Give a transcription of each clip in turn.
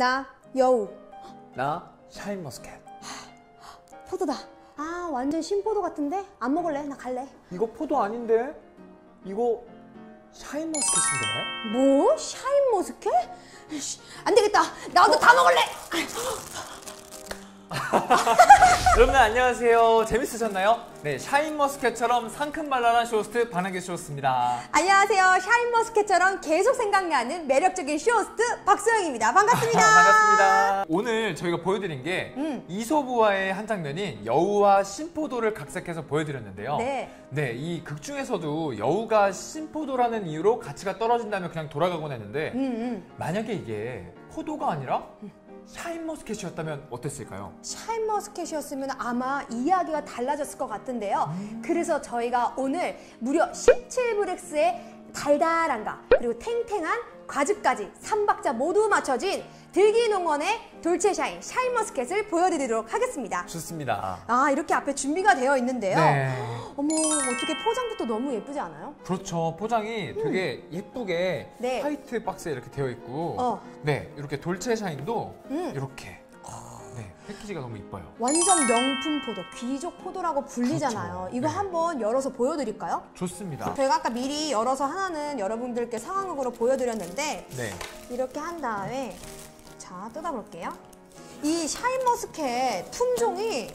나 여우 나 샤인머스켓. 포도다. 아 완전 신포도 같은데 안 먹을래? 나 갈래. 이거 포도 아닌데? 이거 샤인머스켓인데? 뭐? 샤인머스켓? 안 되겠다. 나도 다 먹을래. 여러분 안녕하세요. 재밌으셨나요? 네, 샤인머스켓처럼 상큼발랄한 쇼호스트 반하게 쇼호스트입니다. 안녕하세요. 샤인머스켓처럼 계속 생각나는 매력적인 쇼호스트 박소영입니다. 반갑습니다. 반갑습니다. 오늘 저희가 보여드린 게 음. 이소부와의 한 장면인 여우와 신포도를 각색해서 보여드렸는데요. 네. 네, 이 극 중에서도 여우가 신포도라는 이유로 가치가 떨어진다면 그냥 돌아가곤 했는데 음, 음. 만약에 이게 포도가 아니라 샤인 머스켓이었다면 어땠을까요? 샤인 머스켓이었으면 아마 이야기가 달라졌을 것 같은데요. 그래서 저희가 오늘 무려 17브렉스의 달달함과 그리고 탱탱한 과즙까지 3박자 모두 맞춰진 들기농원의 돌체샤인 샤인머스켓을 보여드리도록 하겠습니다. 좋습니다. 아 이렇게 앞에 준비가 되어 있는데요. 네. 어머 어떻게 포장부터 너무 예쁘지 않아요? 그렇죠. 포장이 되게 예쁘게 네. 화이트 박스에 이렇게 되어 있고, 어. 네 이렇게 돌체 샤인도 음. 이렇게, 네 패키지가 너무 이뻐요. 완전 명품 포도, 귀족 포도라고 불리잖아요. 그렇죠. 이거 네. 한번 열어서 보여드릴까요? 좋습니다. 저희가 아까 미리 열어서 하나는 여러분들께 상황극으로 보여드렸는데 네. 이렇게 한 다음에 자 뜯어볼게요. 이 샤인머스켓 품종이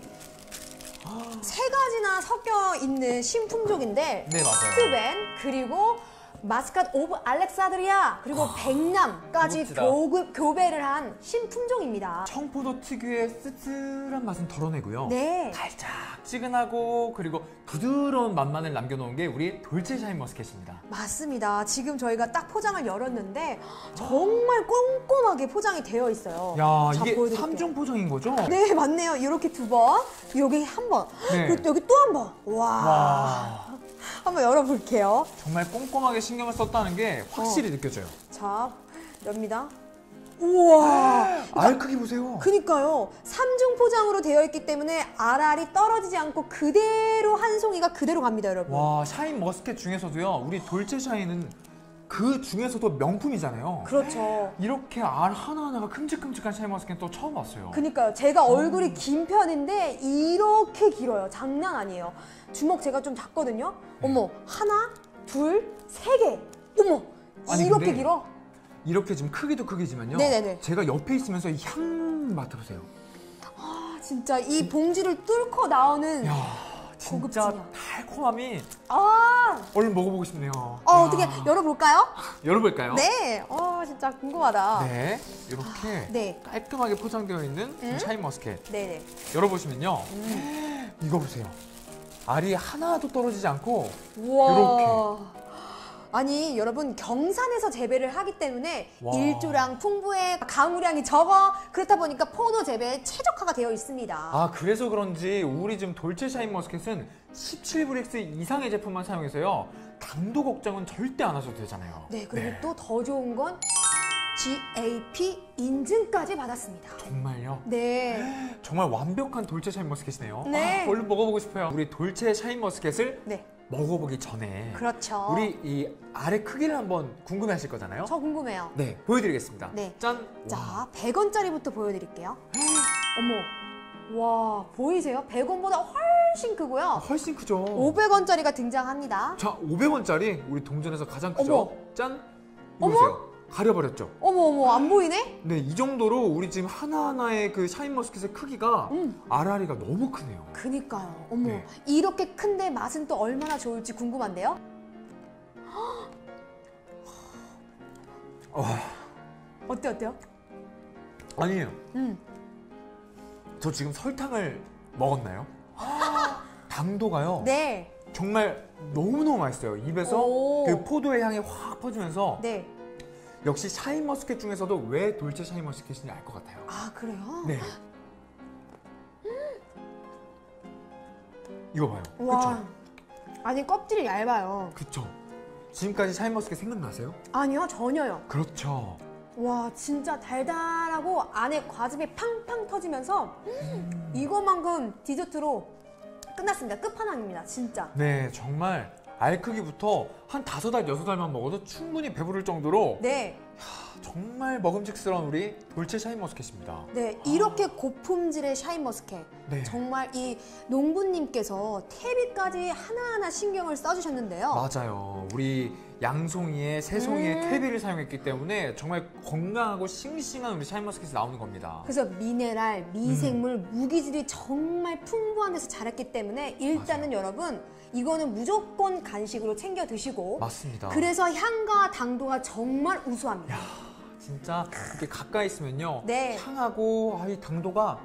세 가지나 섞여 있는 신품종인데 네, 맞아요. 스튜벤 그리고 Muscat of Alexandria 그리고 백남까지 고급지다. 교급, 교배를 한 신품종입니다. 청포도 특유의 씁쓸한 맛은 덜어내고요. 네. 달짝지근하고 그리고 부드러운 맛만을 남겨놓은 게 우리 돌체 샤인 머스켓입니다. 맞습니다. 지금 저희가 딱 포장을 열었는데 정말 꼼꼼하게 포장이 되어 있어요. 야 자, 이게. 삼중 포장인 거죠? 네, 맞네요. 이렇게 두 번, 여기 한 번, 네. 그리고 여기 또 한 번. 와. 와 한번 열어볼게요. 정말 꼼꼼하게 신경을 썼다는 게 어. 확실히 느껴져요. 자, 엽니다. 우와. 알 크기 보세요. 그니까요. 삼중 포장으로 되어 있기 때문에 알알이 떨어지지 않고 그대로 한 송이가 그대로 갑니다, 여러분. 와 샤인 머스켓 중에서도요 우리 돌체 샤인은 그 중에서도 명품이잖아요 그렇죠. 이렇게 알 하나하나가 큼직큼직한 샤인 머스켓 또 처음 봤어요 그니까요. 제가 얼굴이 긴 편인데 이렇게 길어요. 장난 아니에요. 주먹 제가 좀 작거든요. 어머, 하나, 둘, 세 개. 어머, 아니, 이렇게 근데 길어? 이렇게 지금 크기도 크기지만요 네네네. 제가 옆에 있으면서 이 향 맡아보세요 아, 진짜 이 봉지를 뚫고 나오는 야 진짜 고급지냐. 달콤함이 아, 얼른 먹어보고 싶네요 어, 야. 어떻게 열어볼까요? 열어볼까요? 네, 어, 진짜 궁금하다. 네 이렇게 네. 깔끔하게 포장되어 있는 음? 샤인 머스켓 네네. 열어보시면요 음. 이거 보세요 알이 하나도 떨어지지 않고 우와. 아니 여러분 경산에서 재배를 하기 때문에 와. 일조량 풍부해 강우량이 적어 그렇다 보니까 포도 재배에 최적화가 되어 있습니다. 아 그래서 그런지 우리 지금 돌체 샤인 머스켓은 17브릭스 이상의 제품만 사용해서요 당도 걱정은 절대 안 하셔도 되잖아요 네 그리고 또더 좋은 건 GAP 인증까지 받았습니다. 정말요? 네. 정말 완벽한 돌체 샤인 머스켓이네요 네. 아, 얼른 먹어보고 싶어요 우리 돌체 샤인 머스켓을 네. 먹어보기 전에 그렇죠. 우리 이 알의 크기를 한번 궁금해하실 거잖아요 저 궁금해요. 네 보여드리겠습니다 네. 짠! 와. 자, 100원짜리부터 보여드릴게요. 어머, 와 보이세요? 100원보다 훨씬 크고요. 훨씬 크죠 500원짜리가 등장합니다. 자 500원짜리 우리 동전에서 가장 크죠 어머. 짠! 이거 보세요 가려버렸죠 어머 어머 안 보이네? 네, 이 정도로 우리 지금 하나하나의 그 샤인머스켓의 크기가 음. 알알이가 너무 크네요. 그니까요. 어머 네. 이렇게 큰데 맛은 또 얼마나 좋을지 궁금한데요. 와, 어때 어때요? 아니, 음. 저 지금 설탕을 먹었나요? 당도가요. 네. 정말 너무너무 맛있어요. 입에서 오. 그 포도의 향이 확 퍼지면서 네. 역시 샤인머스켓 중에서도 왜 돌체 샤인머스켓인지 알 것 같아요. 아 그래요? 네. 이거 봐요. 와. 그쵸? 아니 껍질이 얇아요. 그쵸? 지금까지 샤인머스켓 생각나세요? 아니요 전혀요. 그렇죠. 와 진짜 달달하고 안에 과즙이 팡팡 터지면서 이거만큼 디저트로 끝났습니다. 끝판왕입니다. 진짜. 네, 정말 알 크기부터 한 다섯 알, 여섯 알만 먹어도 충분히 배부를 정도로 네, 정말 먹음직스러운 우리 돌체 샤인머스켓입니다. 네 이렇게 고품질의 샤인머스켓 네. 정말 이 농부님께서 퇴비까지 하나하나 신경을 써주셨는데요. 맞아요. 우리 양송이에 새송이에 음. 퇴비를 사용했기 때문에 정말 건강하고 싱싱한 우리 샤인머스켓이 나오는 겁니다. 그래서 미네랄, 미생물, 음. 무기질이 정말 풍부한 데서 자랐기 때문에 일단은 여러분 이거는 무조건 간식으로 챙겨 드시고 맞습니다. 그래서 향과 당도가 정말 우수합니다. 진짜 이렇게 가까이 있으면요. 네. 향하고 아, 이 당도가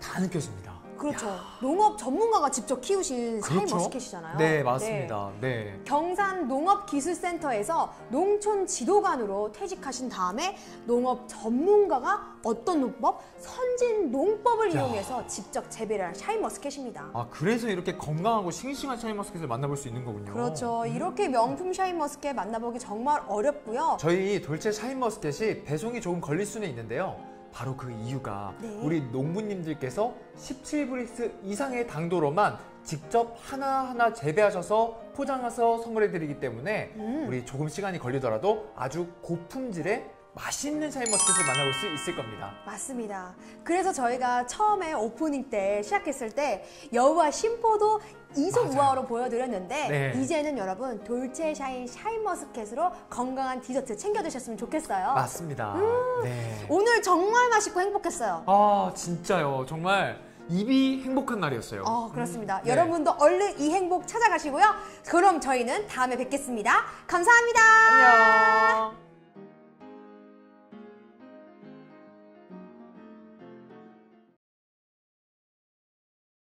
다 느껴집니다. 그렇죠. 농업 전문가가 직접 키우신 그렇죠? 샤인머스켓이잖아요. 네, 맞습니다. 네. 경산 농업기술센터에서 농촌 지도관으로 퇴직하신 다음에 농업 전문가가 어떤 농법? 선진 농법을 야. 이용해서 직접 재배를 한 샤인머스켓입니다. 아, 그래서 이렇게 건강하고 싱싱한 샤인머스켓을 만나볼 수 있는 거군요. 그렇죠. 이렇게 명품 샤인머스켓 만나보기 정말 어렵고요. 저희 돌체 샤인머스켓이 배송이 조금 걸릴 수는 있는데요. 바로 그 이유가 네. 우리 농부님들께서 17브릭스 이상의 당도로만 직접 하나하나 재배하셔서 포장해서 선물해드리기 때문에 음. 우리 조금 시간이 걸리더라도 아주 고품질의 맛있는 샤인머스켓을 만나볼 수 있을 겁니다. 맞습니다. 그래서 저희가 처음에 오프닝 때 시작했을 때 여우와 신 포도 이솝 우화로 보여드렸는데 네. 이제는 여러분 돌체 샤인 샤인머스켓으로 건강한 디저트 챙겨 드셨으면 좋겠어요. 맞습니다. 음. 네. 오늘 정말 맛있고 행복했어요. 아 진짜요. 정말 입이 행복한 날이었어요. 어, 그렇습니다. 네. 여러분도 얼른 이 행복 찾아가시고요. 그럼 저희는 다음에 뵙겠습니다. 감사합니다. 안녕.